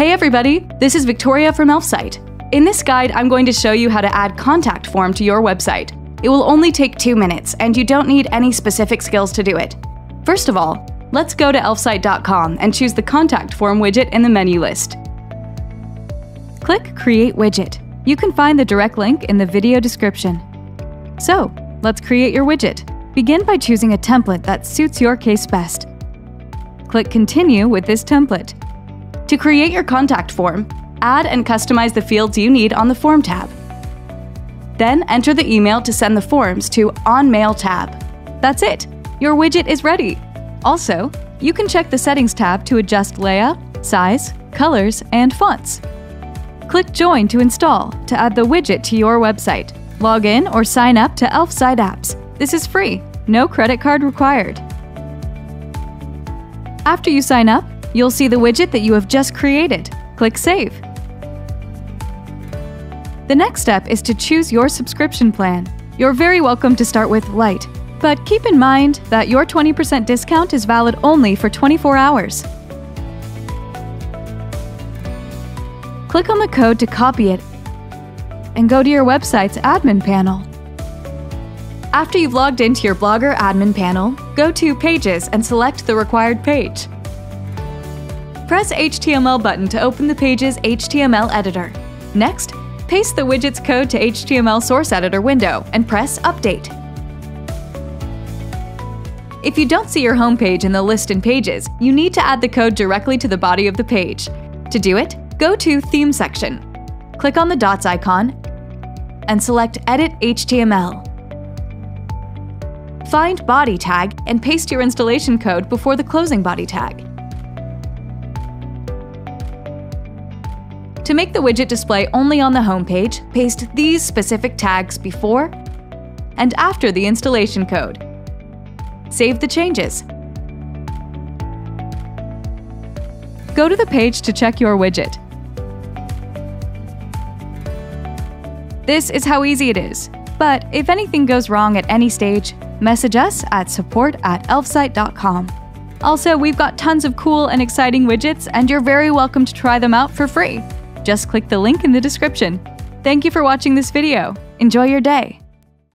Hey everybody, this is Victoria from Elfsight. In this guide, I'm going to show you how to add contact form to your website. It will only take two minutes, and you don't need any specific skills to do it. First of all, let's go to elfsight.com and choose the contact form widget in the menu list. Click Create Widget. You can find the direct link in the video description. So, let's create your widget. Begin by choosing a template that suits your case best. Click Continue with this template. To create your contact form, add and customize the fields you need on the Form tab. Then enter the email to send the forms to On Mail tab. That's it! Your widget is ready! Also, you can check the Settings tab to adjust layout, size, colors, and fonts. Click Join to install to add the widget to your website. Log in or sign up to Elfsight Apps. This is free, no credit card required. After you sign up, you'll see the widget that you have just created. Click Save. The next step is to choose your subscription plan. You're very welcome to start with Lite, but keep in mind that your 20% discount is valid only for 24 hours. Click on the code to copy it and go to your website's admin panel. After you've logged into your Blogger admin panel, go to Pages and select the required page. Press HTML button to open the page's HTML editor. Next, paste the widget's code to HTML source editor window and press Update. If you don't see your home page in the list in Pages, you need to add the code directly to the body of the page. To do it, go to Theme section. Click on the dots icon and select Edit HTML. Find Body tag and paste your installation code before the closing body tag. To make the widget display only on the home page, paste these specific tags before and after the installation code. Save the changes. Go to the page to check your widget. This is how easy it is. But if anything goes wrong at any stage, message us at support at elfsight.com. Also, we've got tons of cool and exciting widgets, and you're very welcome to try them out for free. Just click the link in the description. Thank you for watching this video. Enjoy your day.